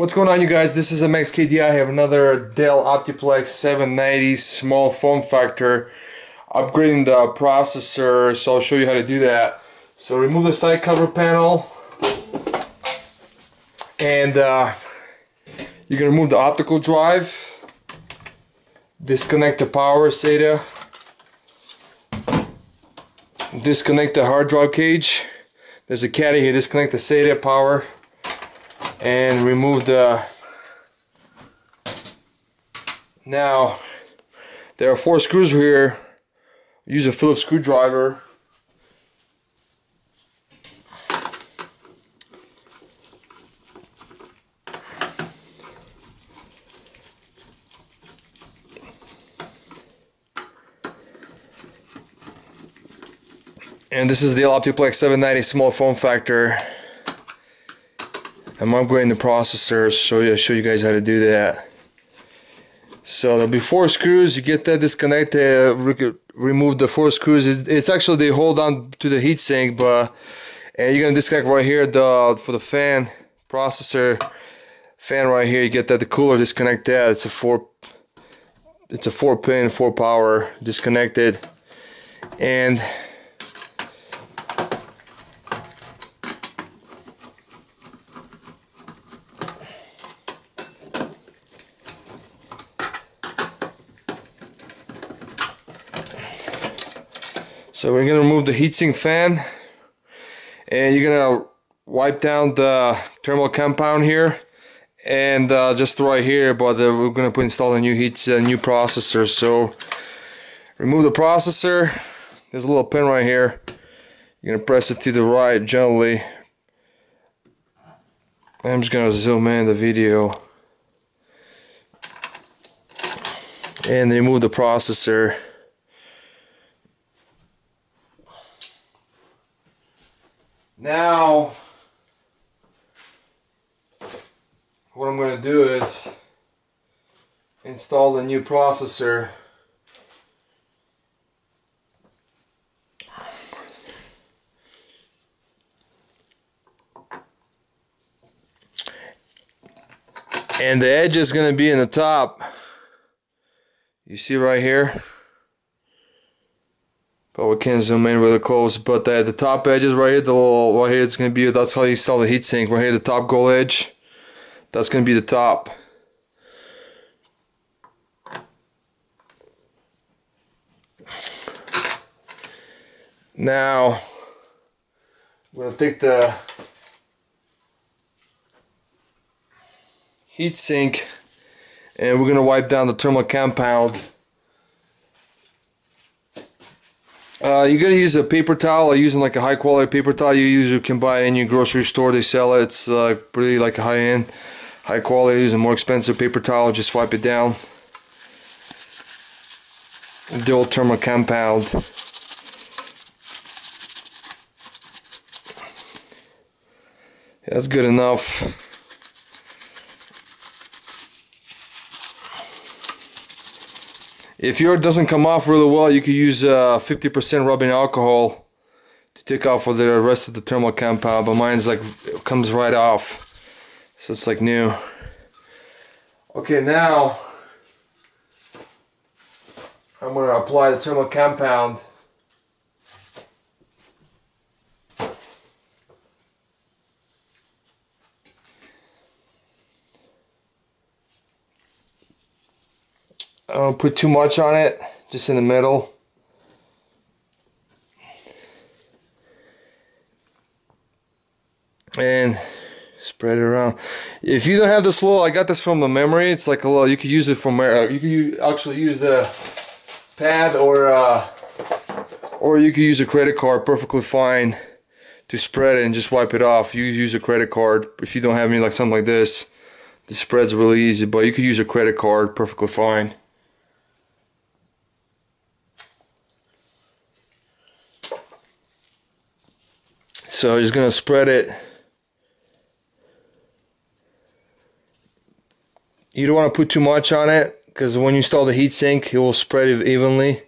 What's going on you guys? This is MXKD. I have another Dell Optiplex 790 small form factor. Upgrading the processor so I'll show you how to do that. So remove the side cover panel. And uh, you're gonna remove the optical drive. Disconnect the power SATA. Disconnect the hard drive cage. There's a caddy here. Disconnect the SATA power and remove the now there are four screws here. Use a Phillips screwdriver. And this is the Optiplex 790 small form factor I'm upgrading the processor so I'll show you guys how to do that. So there'll be four screws you get that disconnected uh, re remove the four screws. It's actually they hold on to the heatsink but and you're gonna disconnect right here the for the fan processor fan right here you get that the cooler disconnect that it's a four it's a four pin four power disconnected. And So we're gonna remove the heatsink fan and you're gonna wipe down the thermal compound here and uh, just right here but uh, we're gonna put install a new heat a new processor. So remove the processor. There's a little pin right here. You're gonna press it to the right gently. I'm just gonna zoom in the video. And remove the processor Now, what I'm going to do is install the new processor. And the edge is going to be in the top. You see right here? But we can zoom in really close but the, the top edges right here the little right here it's gonna be that's how you install the heatsink right here the top gold edge. That's gonna be the top. Now I'm gonna take the heatsink and we're gonna wipe down the thermal compound Uh, you're gonna use a paper towel or using like a high quality paper towel you usually can buy in your grocery store. They sell it. It's uh, pretty like high end, high quality. A more expensive paper towel. Just wipe it down. Dual thermal compound. That's good enough. If yours doesn't come off really well, you could use 50% uh, rubbing alcohol to take off with the rest of the thermal compound, but mine's like, comes right off. So it's like new. Okay, now I'm to apply the thermal compound I don't put too much on it, just in the middle. And spread it around. If you don't have this little, I got this from the memory. It's like a little. You could use it from uh, you could actually use the pad or uh, or you could use a credit card perfectly fine to spread it and just wipe it off. You use a credit card if you don't have any like something like this. The spread's really easy, but you could use a credit card perfectly fine. So just going to spread it. You don't want to put too much on it because when you install the heatsink, it will spread it evenly.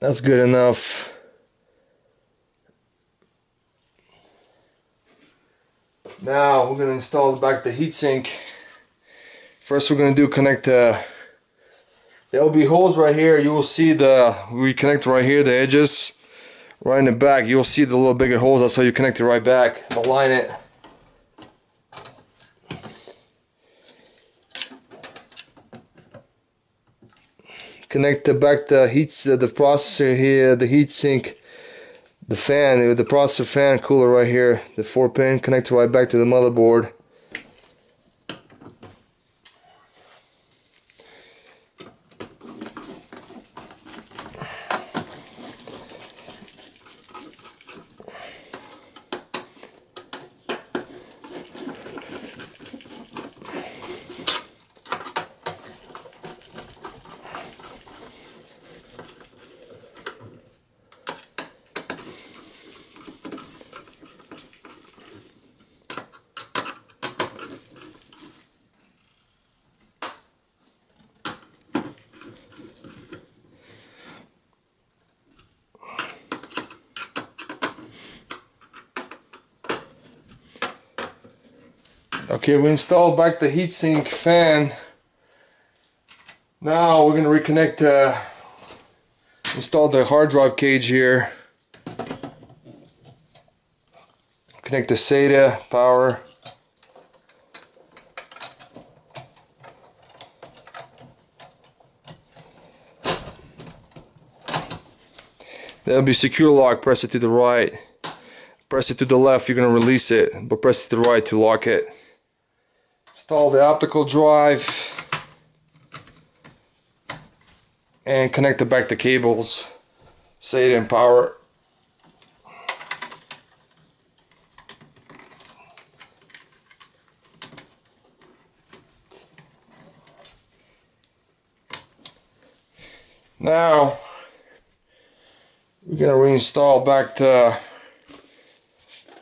That's good enough. Now we're gonna install back the heatsink. First we're gonna do connect uh, there'll be holes right here. You will see the we connect right here, the edges. Right in the back, you'll see the little bigger holes. That's how you connect it right back. Align it. Connect the back the heat the processor here, the heat sink the fan, the processor fan cooler right here, the four pin connected right back to the motherboard. Okay, we installed back the heatsink fan. Now we're gonna reconnect, uh, install the hard drive cage here. Connect the SATA power. That'll be secure lock, press it to the right. Press it to the left, you're gonna release it, but press it to the right to lock it. Install the optical drive and connect it back to cables. SATA and power. Now we're gonna reinstall back the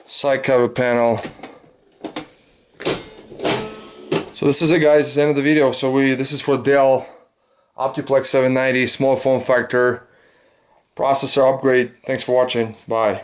side cover panel so this is it guys, end of the video. So we this is for Dell Optiplex 790 small form factor processor upgrade. Thanks for watching. Bye.